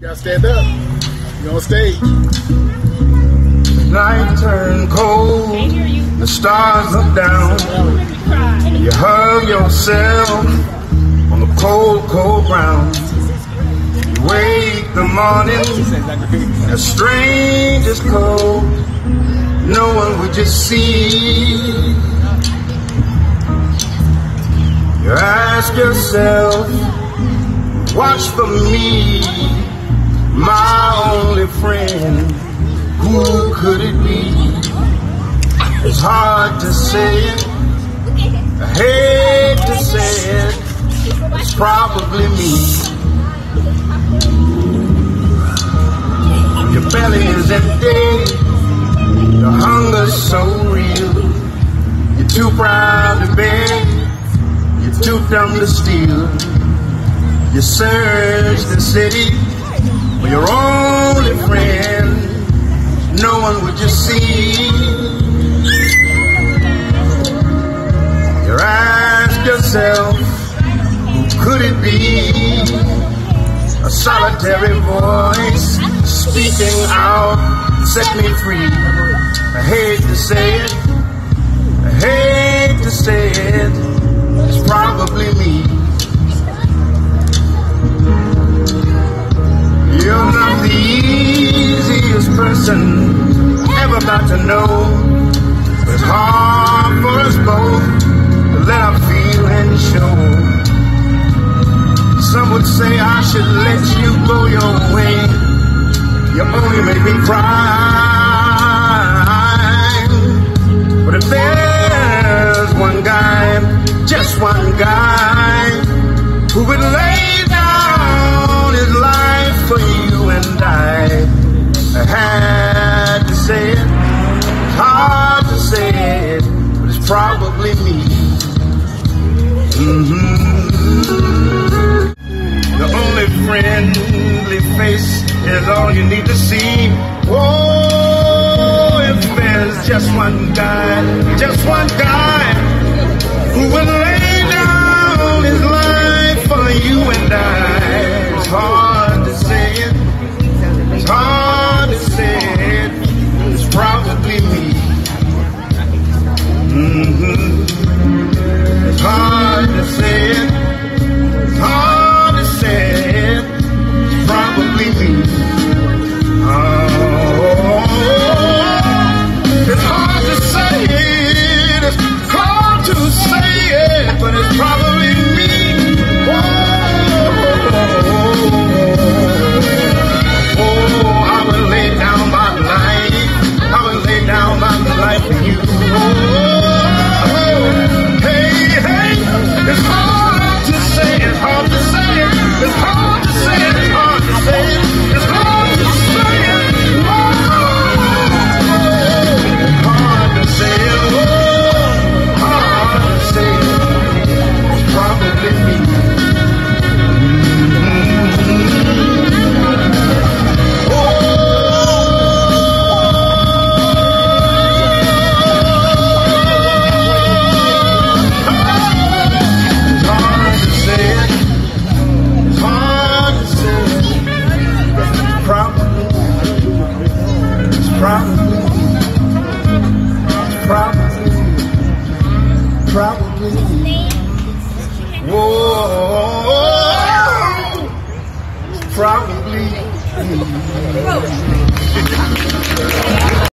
You gotta stand up. You on stage. Night turn cold, the stars look down. You hug yourself on the cold, cold ground. You wake the morning, and a stranger's cold. No one would just see. You ask yourself, watch for me, It's hard to say it. I hate to say it. It's probably me. Your belly is empty. Your hunger's so real. You're too proud to beg. You're too dumb to steal. You search the city for your friend. Would you see. You ask yourself, who could it be? A solitary voice speaking out, set me free. I hate to say it, I hate to say it, to know. It's hard for us both to let our feelings show. Some would say I should let you go your way. You only make me cry. Hmm The only friendly face is all you need to see. Oh, if there's just one guy, probably.